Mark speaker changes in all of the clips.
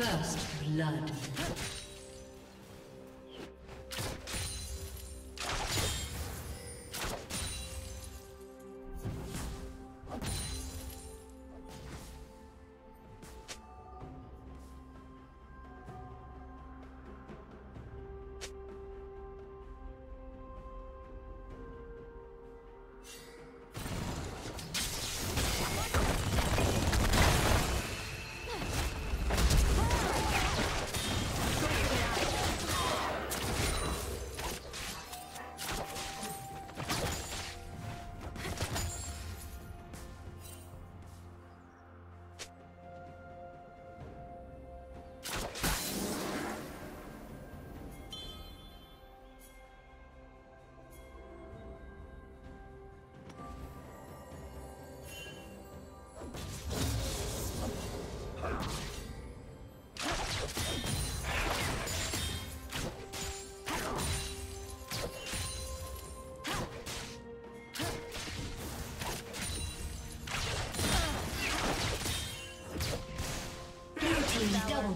Speaker 1: First blood.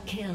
Speaker 1: Kill.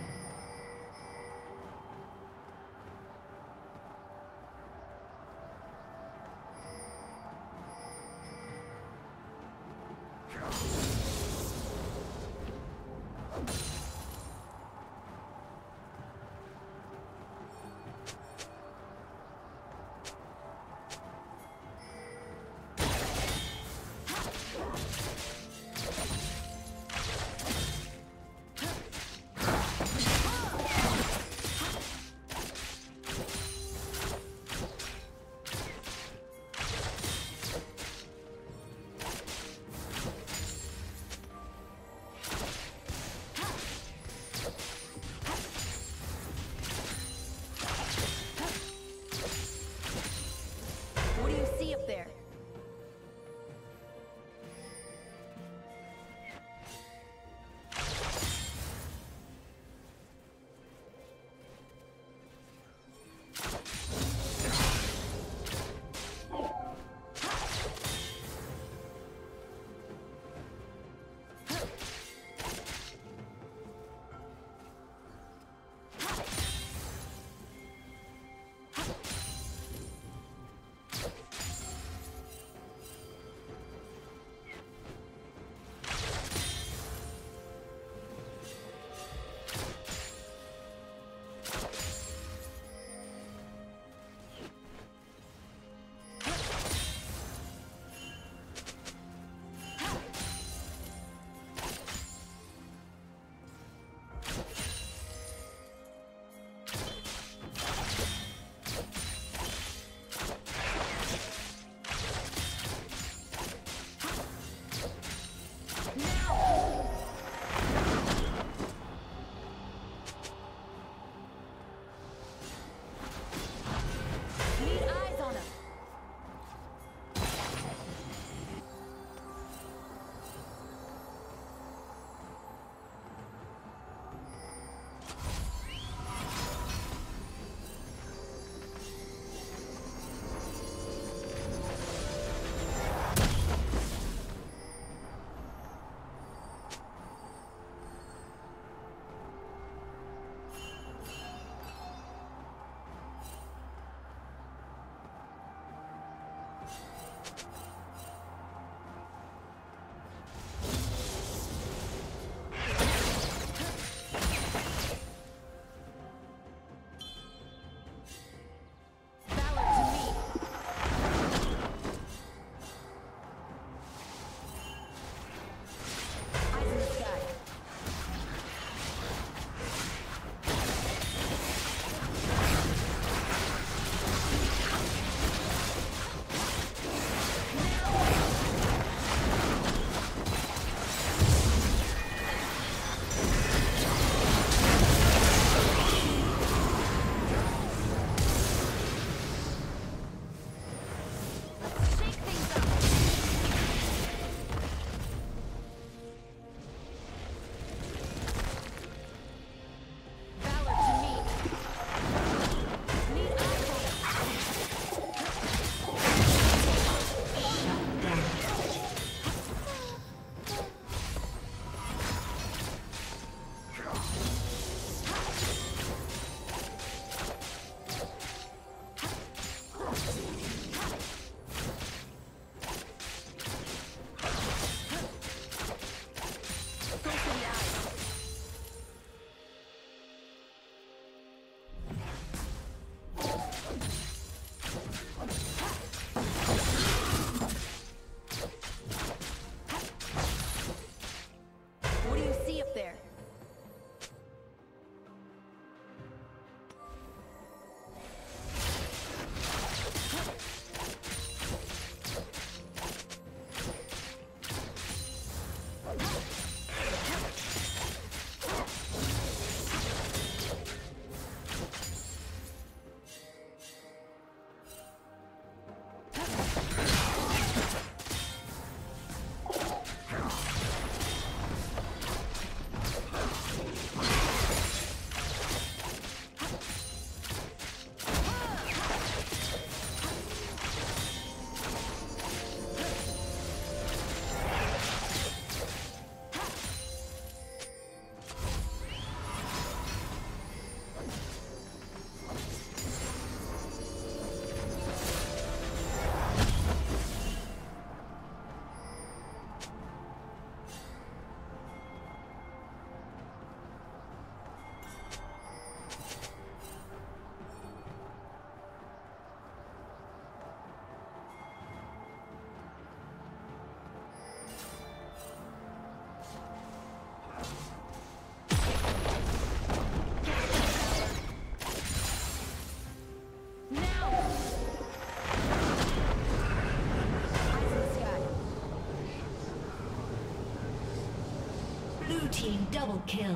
Speaker 1: Team double kill.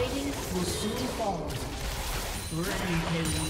Speaker 1: Will soon fall. Rampage.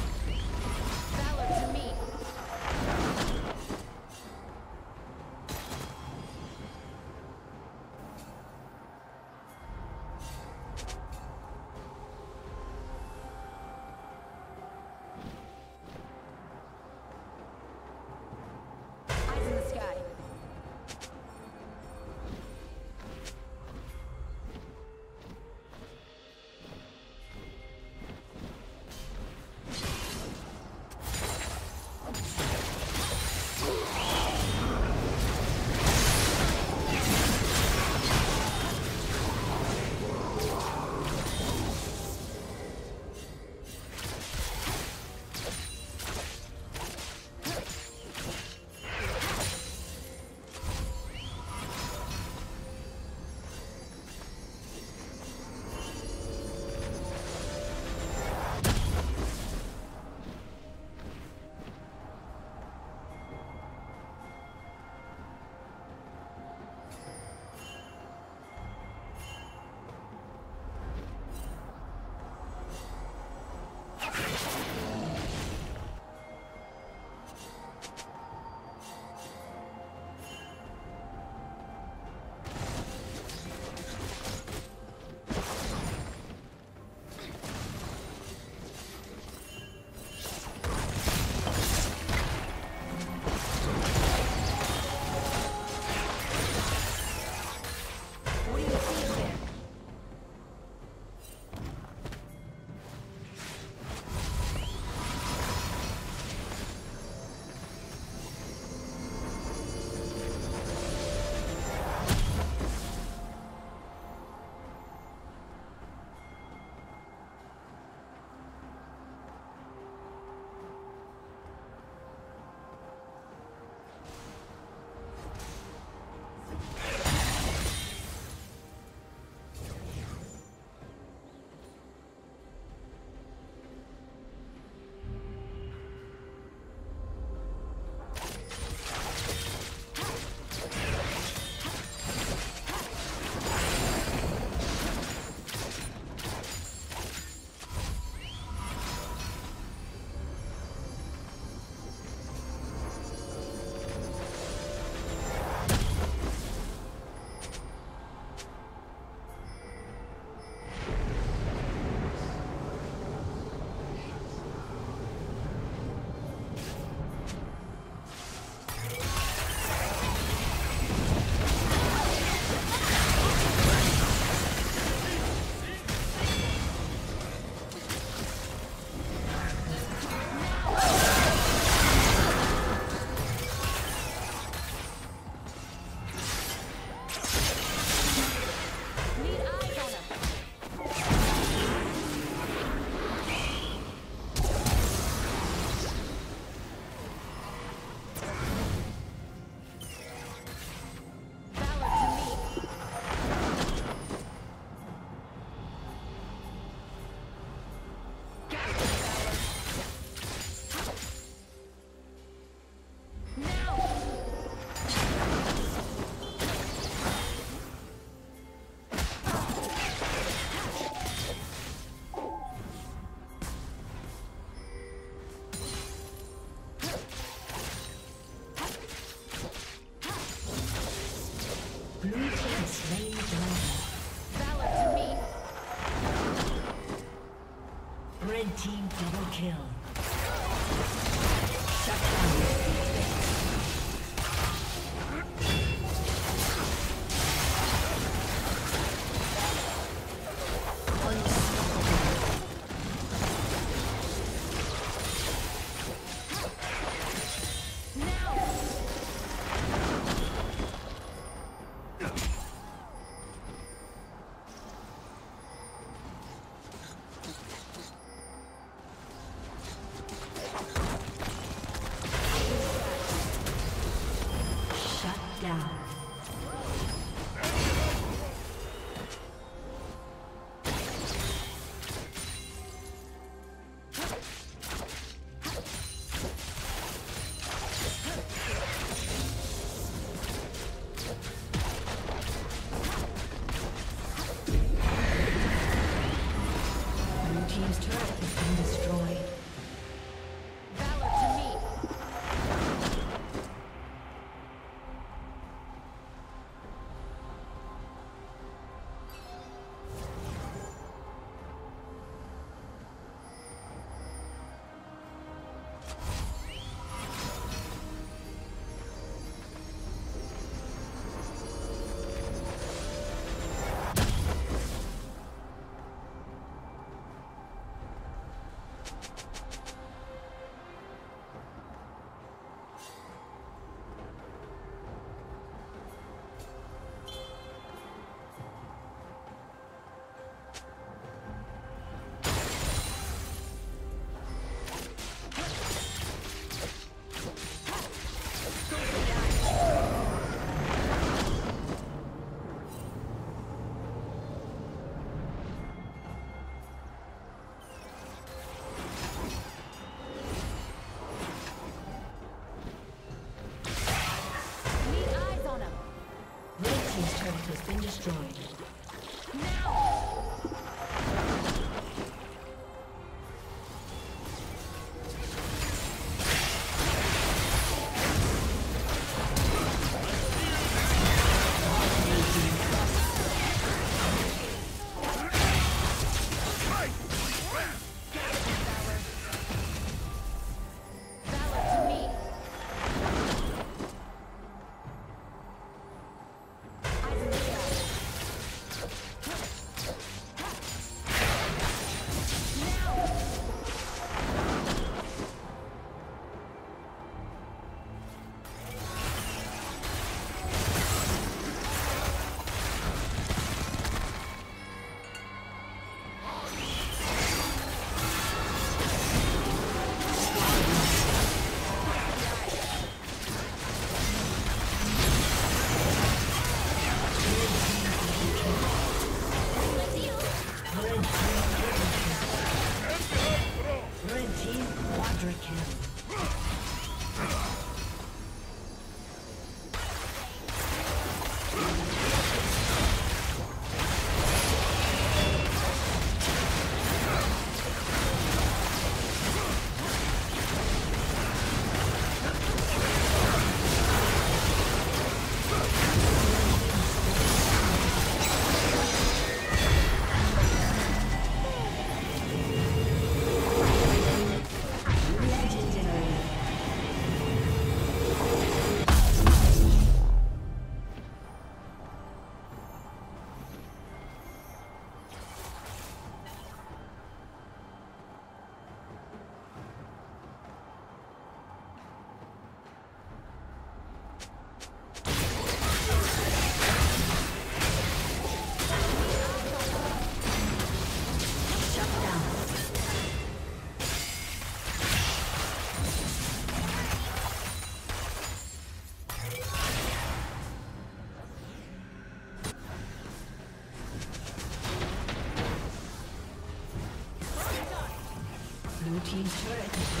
Speaker 1: Kill. Down. Team's turret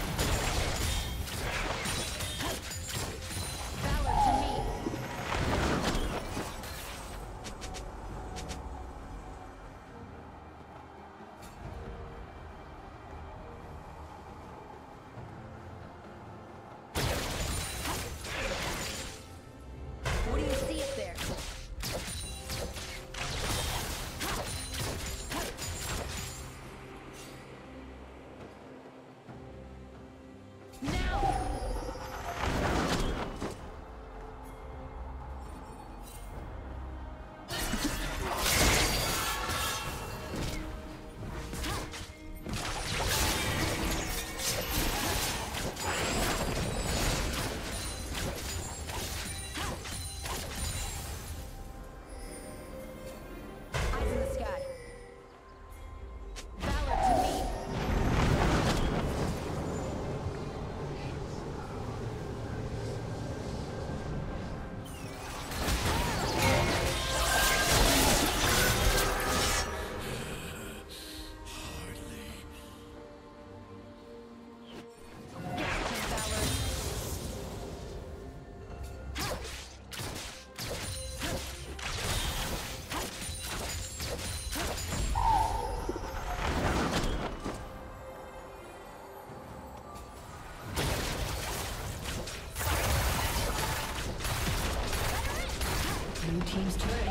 Speaker 1: team's turret